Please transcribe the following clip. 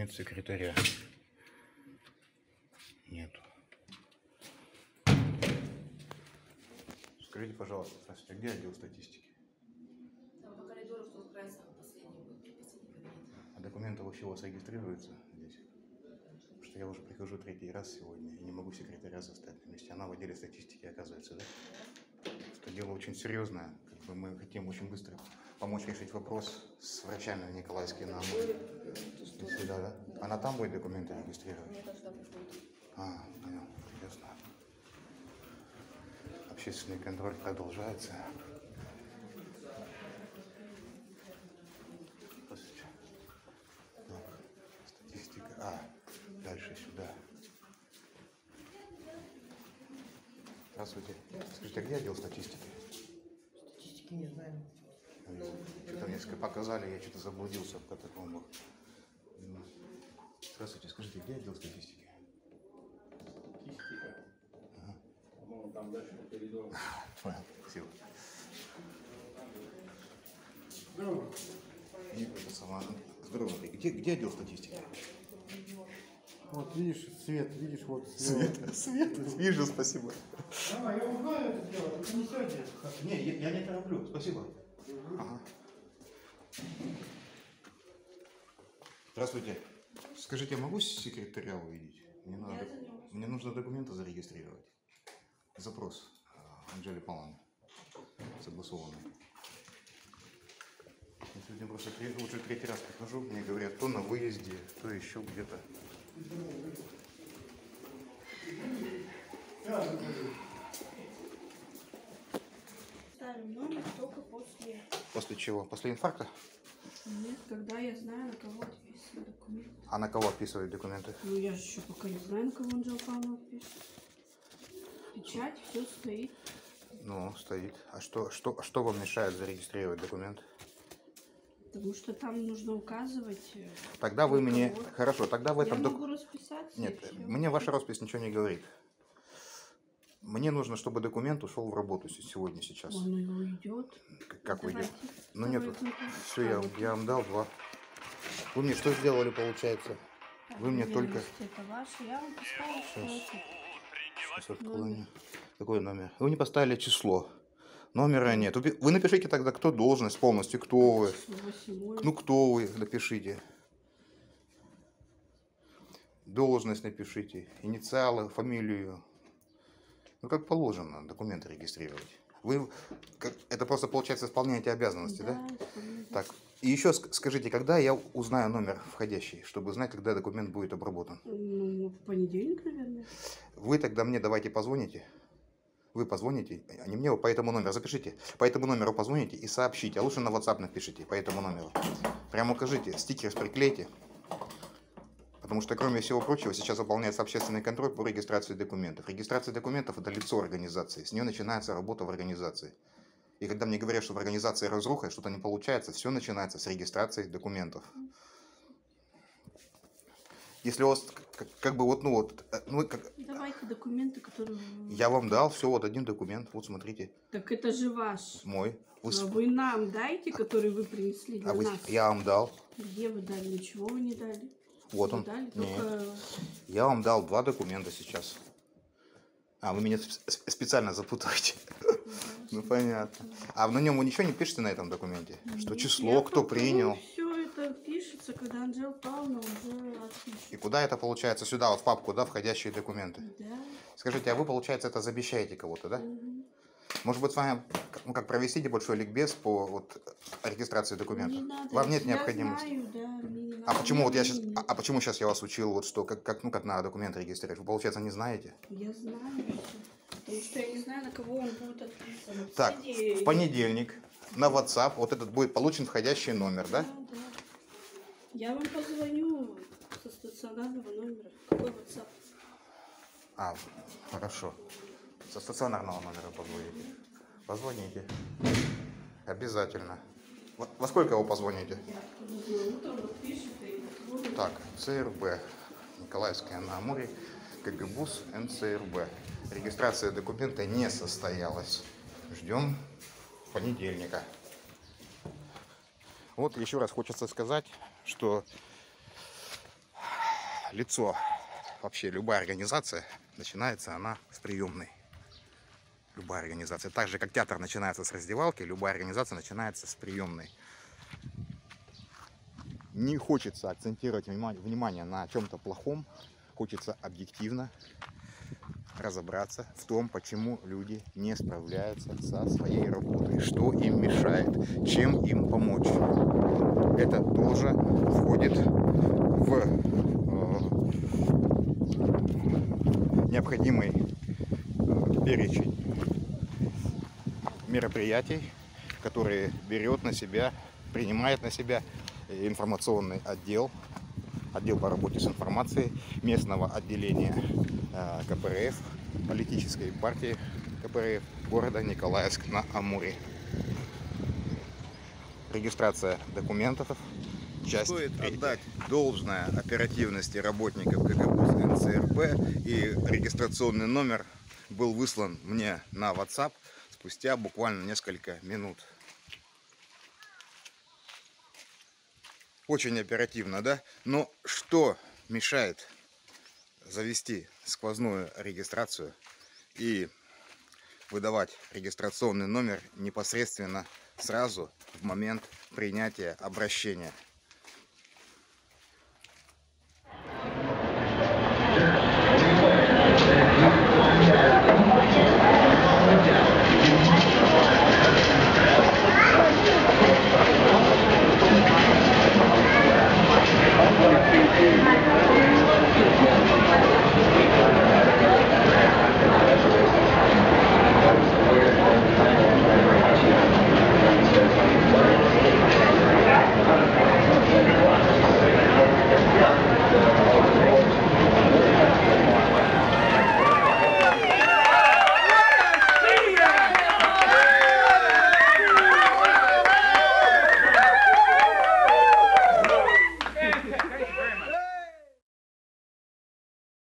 Нет секретаря. Нету. Скажите, пожалуйста, здравствуйте, а где отдел статистики? Там по коридору в тот край самый последний был, последний кабинет. А документы вообще у вас регистрируются здесь? Потому что я уже прихожу третий раз сегодня и не могу секретаря заставить на месте. Она в отделе статистики оказывается, да? Что дело очень серьезное. Как бы мы хотим очень быстро помочь решить вопрос с врачами в Николаевске на Амуре. Сюда, да? Она там будет документы регистрировать? Мне кажется, приходит. А, понял, ясно. Общественный контроль продолжается. Так, статистика. А, дальше сюда. Здравствуйте. Скажите, а где отдел статистики? Статистики не знаем. Что-то мне показали, я что-то заблудился в катакомбах. Здравствуйте, скажите, где отдел статистики? Статистика. По-моему, там дальше по коридору. Понял, спасибо. Здорово. Это сама- Здорово, Андрей. Где, где отдел статистики? Вот видишь, свет, видишь, вот слева. Свет, вижу, спасибо. А, я узнаю это дело, вы принесете. Не, я, я не тороплю, спасибо. Ага. Здравствуйте. Скажите, я могу секретаря увидеть? Мне, надо, мне нужно документы зарегистрировать. Запрос а, Анжели Павловны. Согласованный. Я сегодня просто три- уже третий раз прихожу, мне говорят, то на выезде, то еще где-то. Ставим номер только после... После чего? После инфаркта? Нет, когда я знаю, на кого отписан документ. А на кого отписывают документы? Ну, я же еще пока не знаю, на кого Анжела Павловна пишет. Печать, все стоит. Ну, стоит. А что, что, что вам мешает зарегистрировать документ? Потому что там нужно указывать... э, Тогда вы мне... Хорошо, тогда в Я этом... док- могу расписаться. Нет, мне ваша роспись ничего не говорит. Мне нужно, чтобы документ ушел в работу сегодня, сейчас. Он и уйдет. Как Давайте Ну второй нет, все, я, я вам дал два. Вы мне что сделали, получается? так, вы мне только- Это ваше. Я вам поставлю, что Сейчас. Какой номер? Вы не поставили число. Номера нет. Вы пи- Вы напишите тогда, кто должность полностью, кто вы. Ну, кто вы, напишите. Должность напишите, инициалы, фамилию. Ну, как положено, документы регистрировать. Вы, как- это просто, получается, исполняете обязанности, да? исполнитель. Так, и еще ск- скажите, когда я узнаю номер входящий, чтобы знать, когда документ будет обработан? Ну, в понедельник, наверное. Вы тогда мне давайте позвоните. Вы позвоните, а не мне, по этому номеру, запишите. По этому номеру позвоните и сообщите, а лучше на WhatsApp напишите по этому номеру. Прямо укажите, стикер приклейте. Потому что, кроме всего прочего, сейчас выполняется общественный контроль по регистрации документов. Регистрация документов – это лицо организации. С нее начинается работа в организации. И когда мне говорят, что в организации разруха, что-то не получается, все начинается с регистрации документов. Если у вас как, как бы вот, ну вот, э, ну, как, Давайте документы, которые... я вам дал все, вот один документ, вот смотрите, Так это же ваш. мой. Вы с- А вы нам дайте, который вы принесли для а вы- нас. я вам дал, Где вы дали? Ничего вы не дали. Вот он. дали только... Я вам дал два документа сейчас. А, вы меня специально запутаете. Ну понятно. А на нем вы ничего не пишете на этом документе? Что число, кто принял? Все это пишется, когда Анжела Павловна уже. И куда это получается? Сюда, вот в папку, да, входящие документы. Да. Скажите, а вы, получается, это замещаете кого-то, да? Мгм. Может быть, с вами, ну, как провести небольшой ликбез по вот, регистрации документов? Не надо, Вам нет я необходимости? знаю, да, мне не А почему вот я сейчас, а, а почему сейчас я вас учил, вот что, как, как, ну, как надо документы регистрировать? Вы, получается, не знаете? Я знаю. Потому что я не знаю, на кого он будет отписан. Так, в понедельник на WhatsApp вот этот будет получен входящий номер, да? Да, да. Я вам позвоню со стационарного номера. Какой WhatsApp? А, хорошо. Со стационарного номера позвоните. Позвоните. Обязательно. Во, во сколько вы позвоните? Так, ЦРБ. Николаевская на Амуре. КГБУС НЦРБ. Регистрация документа не состоялась. Ждем понедельника. Вот еще раз хочется сказать, что лицо, вообще любая организация, начинается она с приемной. Любая организация. Так же, как театр начинается с раздевалки, любая организация начинается с приемной. Не хочется акцентировать внима- внимание на чем-то плохом, хочется объективно разобраться в том, почему люди не справляются со своей работой, что им мешает, чем им помочь. Это тоже входит в э, необходимый э, перечень мероприятий, которые берет на себя, принимает на себя информационный отдел, отдел по работе с информацией местного отделения э, КПРФ, политической партии КПРФ города Николаевск на Амуре. Регистрация документов. Часть Стоит отдать должное оперативности работников КГБУС НЦРП и регистрационный номер был выслан мне на WhatsApp спустя буквально несколько минут. Очень оперативно, да? Но что мешает завести сквозную регистрацию и выдавать регистрационный номер непосредственно сразу в момент принятия обращения?